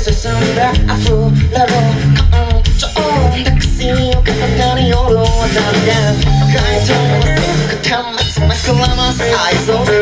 進んだ溢れる感情タクシーを片手に夜を渡る街灯を薄くたまつ。まくらます愛想。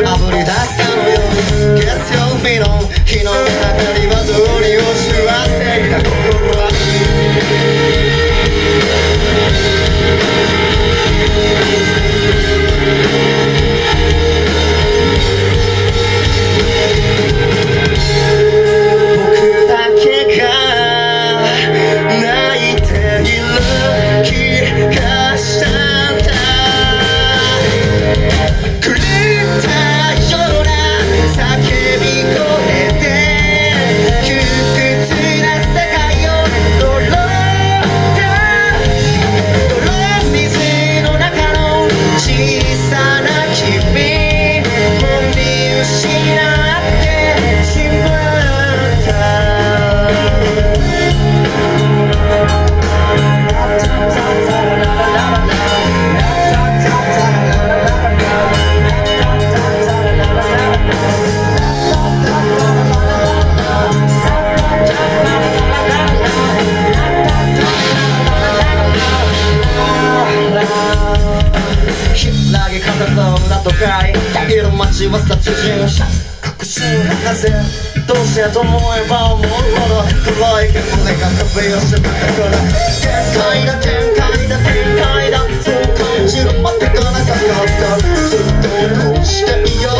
風の女といる街は殺人者どうしと思えば思うほど黒い胸が首を絞めてくる。限界だ限界だ限界だ。そう感じるまでがなかった。ずっとどうしていよう。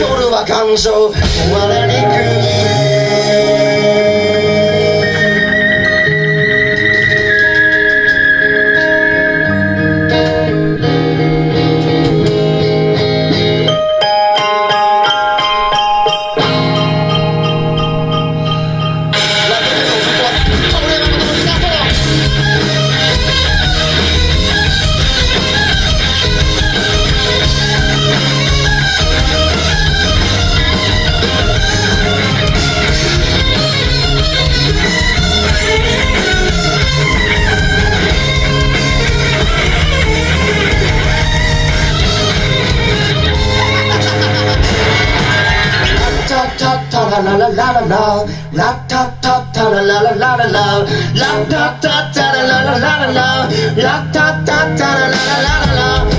夜は感情壊れにくい。la la la la la la ta ta ta la la la la la la la ta ta ta la la la la la la la ta ta ta la la la la la la